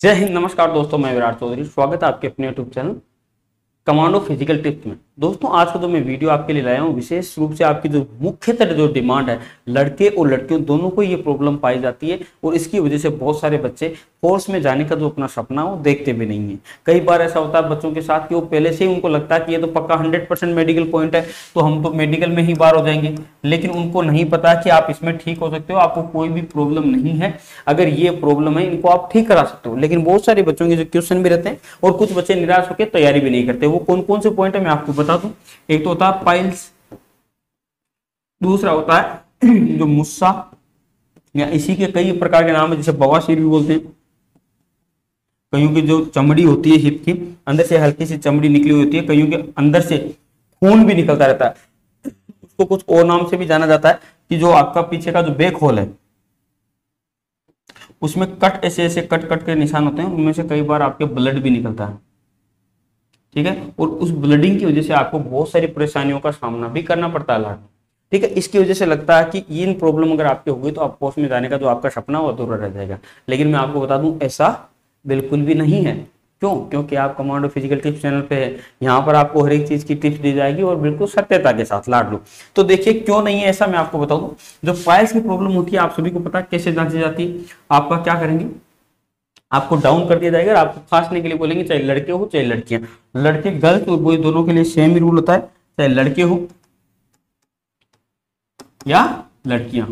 जय हिंद, नमस्कार दोस्तों, मैं विराट चौधरी, स्वागत है आपके अपने YouTube channel commando physical tips में। दोस्तों, आज का जो मैं वीडियो आपके लिए लाया हूँ, विशेष रूप से आपकी जो मुख्यतः जो डिमांड है, लड़के और लड़कियों, दोनों को ये प्रॉब्लम पाई जाती है और इसकी वजह से बहुत सारे बच्चे फोर्स में जाने का जो अपना सपना है देखते भी नहीं है। कई बार ऐसा होता है बच्चों के साथ कि वो पहले से ही उनको लगता है कि ये तो पक्का हंड्रेड परसेंट मेडिकल पॉइंट है तो हम तो मेडिकल में ही बार हो जाएँगे। लेकिन उनको नहीं पता कि आप इसमें ठीक हो सकते हो, आपको कोई भी प्रॉब्लम नहीं है। अगर ये प्रॉब्लम है, इनको आप ठीक करा सकते हो। लेकिन बहुत सारे बच्चों के जो क्वेश्चन भी रहते हैं और कुछ बच्चे निराश होकर तैयारी भी नहीं करते। वो कौन कौन से पॉइंट है, मैं आपको बता दूँ एक तो होता है पाइल्स दूसरा होता है जो मुस्सा, या इसी के कई प्रकार के नाम है, जैसे बवासीर भी बोलते हैं। कईयों की जो चमड़ी होती है हिप की, अंदर से हल्की सी चमड़ी निकली हुई होती है, कईयों के अंदर से खून भी निकलता रहता है। उसको कुछ और नाम से भी जाना जाता है कि जो आपका पीछे का जो बेक होल है, उसमें कट ऐसे ऐसे कट कट के निशान होते हैं, उनमें से कई बार आपके ब्लड भी निकलता है। ठीक है? और उस ब्लडिंग की वजह से आपको बहुत सारी परेशानियों का सामना भी करना पड़ता है लाड ठीक है? इसकी वजह से लगता है कि इन प्रॉब्लम अगर आपके होगी तो आप पोस्ट में जाने का जो आपका सपना वो अधूरा रह जाएगा। लेकिन मैं आपको बता दूँ, ऐसा बिल्कुल भी नहीं है। क्यों? क्योंकि आप कमांडो फ़िज़िकल टिप्स चैनल पे है। यहाँ पर आपको हर एक चीज़ की टिप्स दी जाएगी और बिल्कुल सत्यता के साथ लाड लो। तो देखिए, क्यों नहीं है ऐसा? मैं आपको बता दूँ, जो फाइल्स की प्रॉब्लम होती है, आप सभी को पता कैसे जांची जाती है? आपका क्या करेंगे? आपको डाउन कर दिया जाएगा आपको खांसने के लिए बोलेंगे चाहे लड़के हो, चाहे लड़कियाँ। लड़के गर्ल्स और बॉय दोनों के लिए सेम ही रूल होता है, चाहे लड़के हो या लड़कियाँ।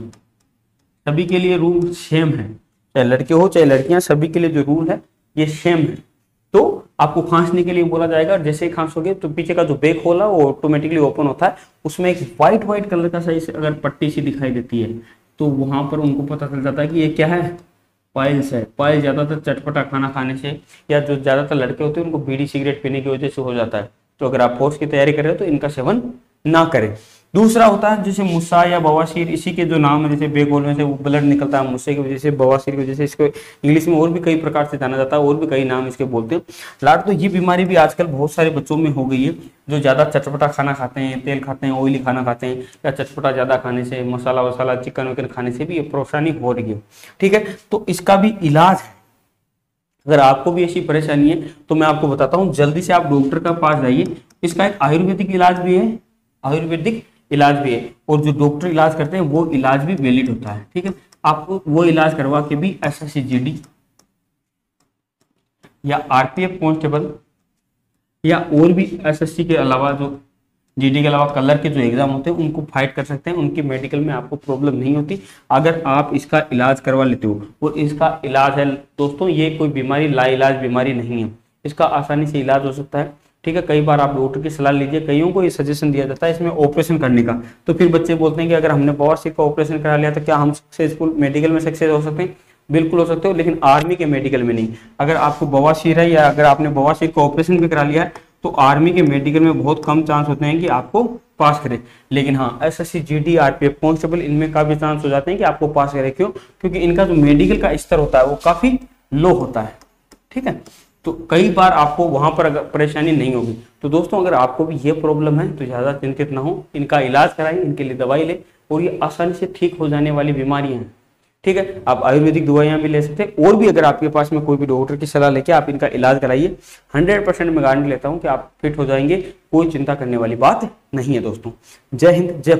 सभी के लिए रूल सेम है। चाहे लड़के हो, चाहे लड़कियाँ, सभी के लिए जो रूल है, ये सेम है। तो आपको खांसने के लिए बोला जाएगा जैसे ही खांसोगे तो पीछे का जो बेक होला वो ऑटोमेटिकली ओपन होता है। उसमें एक व्हाइट व्हाइट कलर का सही अगर पट्टी सी दिखाई देती है तो वहाँ पर उनको पता चल जाता है कि ये क्या है? पाइल्स है पाइल ज़्यादातर चटपटा खाना खाने से या जो ज़्यादातर लड़के होते हैं, उनको बीड़ी सिगरेट पीने की वजह से हो जाता है। तो अगर आप फोर्स की तैयारी कर रहे हो तो इनका सेवन ना करें। दूसरा होता है, जैसे मुस्सा या बवासीर इसी के जो नाम है, जैसे बेगोल में से वो ब्लड निकलता है मुस्से की वजह से बवासीर की वजह से, इसको इंग्लिश में और भी कई प्रकार से जाना जाता है, और भी कई नाम इसके बोलते हैं। लाट तो ये बीमारी भी आजकल बहुत सारे बच्चों में हो गई है, जो ज़्यादा चटपटा खाना खाते हैं, तेल खाते हैं ऑयली खाना खाते हैं, या चटपटा ज़्यादा खाने से, मसाला वसाला चिकन विकन खाने से भी ये परेशानी हो रही है। ठीक है तो इसका भी इलाज अगर आपको भी ऐसी परेशानी है तो मैं आपको बताता हूँ, जल्दी से आप डॉक्टर का पास जाइए। इसका एक आयुर्वेदिक इलाज भी है, आयुर्वेदिक इलाज भी है। और जो डॉक्टर इलाज करते हैं, वो इलाज भी वैलिड होता है, ठीक है? आपको वो इलाज करवा के भी एस एस या आरपीएफ कांस्टेबल या और भी एसएससी के अलावा जो जीडी के अलावा कलर के जो एग्ज़ाम होते हैं, उनको फाइट कर सकते हैं। उनकी मेडिकल में आपको प्रॉब्लम नहीं होती। अगर आप इसका इलाज करवा लेते हो, और इसका इलाज है, दोस्तों, ये कोई बीमारी, लाइलाज बीमारी नहीं है। इसका आसानी से इलाज हो सकता है। ठीक है, कई बार आप डॉक्टर की सलाह लीजिए, कईयों को ये सजेशन दिया जाता है इसमें ऑपरेशन करने का। तो फिर बच्चे बोलते हैं कि अगर हमने बवासीर का ऑपरेशन करा लिया तो क्या हम सक्सेसफुल मेडिकल में सक्सेस हो सकते हैं? बिल्कुल हो सकते हो, लेकिन आर्मी के मेडिकल में नहीं। अगर आपको बवासीर है या अगर आपने बवासीर का ऑपरेशन भी करा लिया है तो आर्मी के मेडिकल में बहुत कम चांस होते हैं कि आपको पास करें। लेकिन हाँ S S C G D R P F constable इनमें काफ़ी चांस हो जाते हैं कि आपको पास करें। क्यों? क्योंकि इनका जो मेडिकल का स्तर होता है, वो काफ़ी लो होता है। ठीक है? तो कई बार आपको वहाँ पर अगर परेशानी नहीं होगी। तो दोस्तों, अगर आपको भी ये प्रॉब्लम है तो ज़्यादा चिंतित ना हो। इनका इलाज कराइए, इनके लिए दवाई ले और ये आसानी से ठीक हो जाने वाली बीमारियाँ हैं। ठीक है? आप आयुर्वेदिक दवाइयाँ भी ले सकते हैं और भी अगर आपके पास में कोई भी डॉक्टर की सलाह लेके आप इनका इलाज कराइए हंड्रेड परसेंट मैं गारंटी लेता हूँ कि आप फिट हो जाएँगे, कोई चिंता करने वाली बात नहीं है दोस्तों। जय हिंद, जय